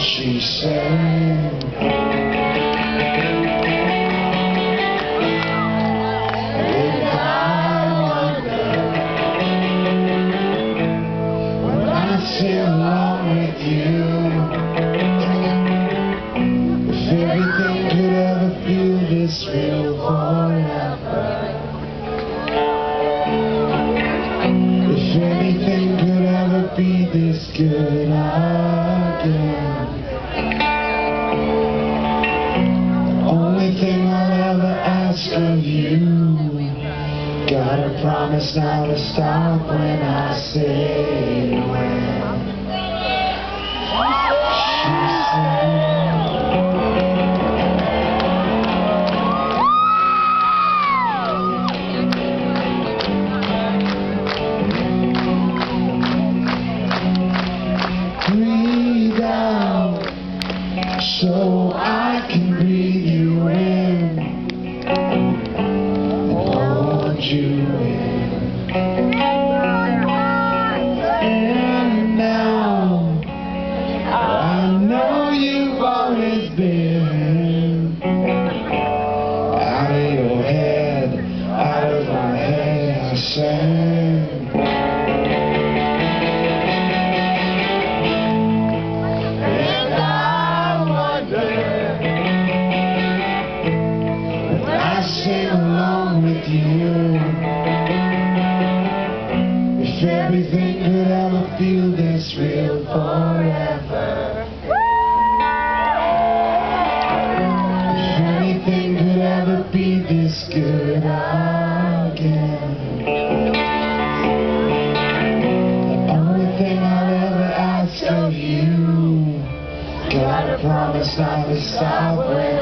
she said. from you. Gotta promise not to stop when I say when. She said. South the sovereign.